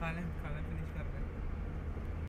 खा लें खाना फिनिश कर लें